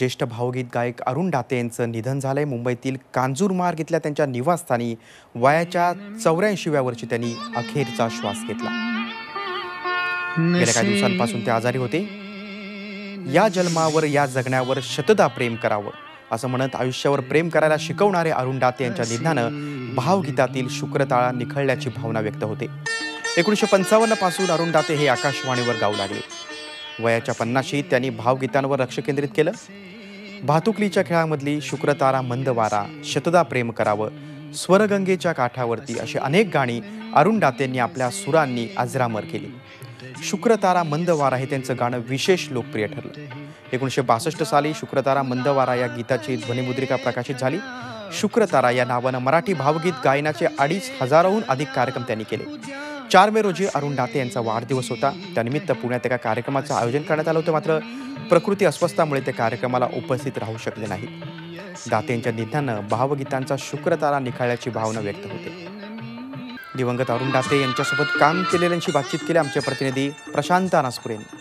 ज्येष्ठ भावगीत गायक अरुण दाते यांचं निधन झालंय. मुंबईतील कांजूरमार्ग इथल्या त्यांच्या निवासस्थानी वयाच्या चौऱ्याऐंशीव्या वर्षी त्यांनी अखेरचा श्वास घेतला. गेल्या काही दिवसांपासून ते आजारी होते. या जन्मावर या जगण्यावर शतदा प्रेम करावं असं म्हणत आयुष्यावर प्रेम करायला शिकवणारे अरुण दाते यांच्या निधनानं भावगीतातील शुक्रताळा निखळल्याची भावना व्यक्त होते. एकोणीसशे पंचावन्नपासून अरुण दाते हे आकाशवाणीवर गाऊ लागले. वयाच्या पन्नाशी त्यांनी भावगीतांवर लक्ष केंद्रित केलं. भातुकलीच्या खेळामधली शुक्रतारा मंदवारा शतदा प्रेम करावं स्वरगंगेच्या काठावरती अशी अनेक गाणी अरुणदातेंनी आपल्या सुरांनी अजरामर केली. शुक्रतारा मंदवारा हे त्यांचं गाणं विशेष लोकप्रिय ठरलं. एकोणीसशे बासष्ट साली शुक्रतारा मंदवारा या गीताची ध्वनिमुद्रिका प्रकाशित झाली. शुक्रतारा या नावानं मराठी भावगीत गायनाचे अडीच हजाराहून अधिक कार्यक्रम त्यांनी केले. चार मे रोजी अरुण डाते यांचा वाढदिवस होता. त्यानिमित्त पुण्यात एका कार्यक्रमाचं आयोजन करण्यात आलं होतं. मात्र प्रकृती अस्वस्थामुळे ते कार्यक्रमाला उपस्थित राहू शकले नाहीत. दाते यांच्या निधनानं भावगीतांचा शुक्रतारा निखाळल्याची भावना व्यक्त होते. दिवंगत अरुण डाते यांच्यासोबत काम केलेल्यांशी बातचीत केली आमचे प्रतिनिधी प्रशांत अनासपुरेंनी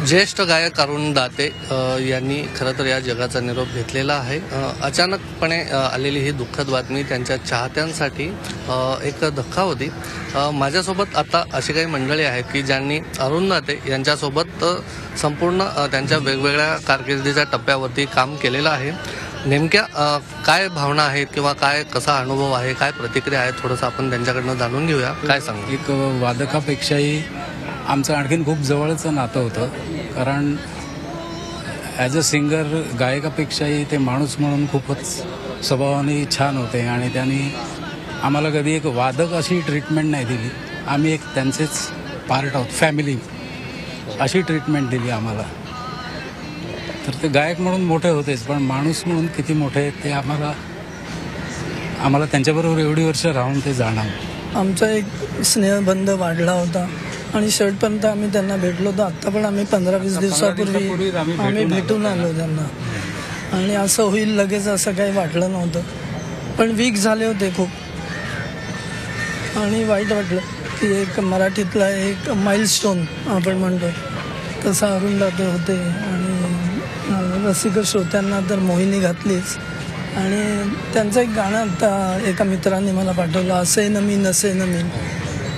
ज्येष्ठ गायक अरुण दाते यांनी खरं तर या जगाचा निरोप घेतलेला आहे. अचानकपणे आलेली ही दुःखद बातमी त्यांच्या चाहत्यांसाठी एक धक्का होती. माझ्यासोबत आता अशी काही मंडळी आहेत की ज्यांनी अरुण दाते यांच्यासोबत संपूर्ण त्यांच्या वेगवेगळ्या कारकिर्दीच्या टप्प्यावरती काम केलेलं आहे. नेमक्या काय भावना आहेत किंवा काय कसा अनुभव आहे काय प्रतिक्रिया आहे थोडंसं आपण त्यांच्याकडनं जाणून घेऊया. काय सांगू? एक वादकापेक्षाही आमचं आणखीन खूप जवळचं नातं होतं. कारण ॲज अ सिंगर गायकापेक्षाही ते माणूस म्हणून खूपच स्वभावाने छान होते आणि त्यांनी आम्हाला कधी एक वादक अशी ट्रीटमेंट नाही दिली. आम्ही एक त्यांचेच पार्ट आहोत फॅमिली अशी ट्रीटमेंट दिली आम्हाला. तर ते गायक म्हणून मोठे होतेच पण माणूस म्हणून किती मोठे आहेत ते आम्हाला आम्हाला त्यांच्याबरोबर एवढी वर्ष राहून ते जाणार आमचा एक स्नेहबंध वाढला होता. आणि शेवटपर्यंत आम्ही त्यांना भेटलो होतो. आत्ता पण आम्ही पंधरा वीस दिवसापूर्वी आम्ही भेटून आलो. त्यांना. आणि असं होईल लगेच असं काही वाटलं नव्हतं. पण वीक झाले होते खूप. आणि वाईट वाटलं की एक मराठीतला एक माइलस्टोन आपण म्हणतो. तसा अरुण दाते होते आणि रसिक श्रोत्यांना तर मोहिनी घातलीच. आणि त्यांचं एक गाणं आता एका मित्राने मला पाठवलं असे न मी नसे न मी.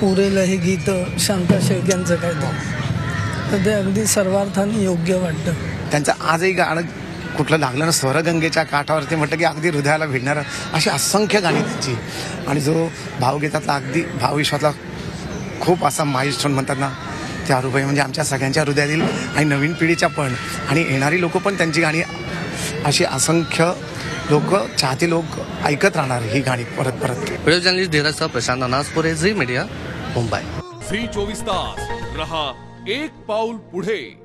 उरेल हे गीत शांता शेळक्यांचं काय ते तर ते अगदी सर्वार्थाने योग्य वाटतं. त्यांचं आजही गाणं कुठलं लागलं ना स्वरगंगेच्या काठावरती म्हटलं की अगदी हृदयाला भिडणारं अशी असंख्य गाणी त्यांची आणि जो भावगीतातला अगदी भावविश्वातला खूप असा माइलस्टोन म्हणतात ना त्या रुपये म्हणजे आमच्या सगळ्यांच्या हृदयातील आणि नवीन पिढीच्या पण. आणि येणारी लोक पण त्यांची गाणी अशी असंख्य लोक चाहते लोक ऐकत राहणार ही गाणी परत परत. व्हिडिओ जर्नलिस्ट धीरजचा प्रशांत अनासपुरे झी मीडिया. मुंबई. झी चोवीस तास. रहा एक पाऊल पुढे.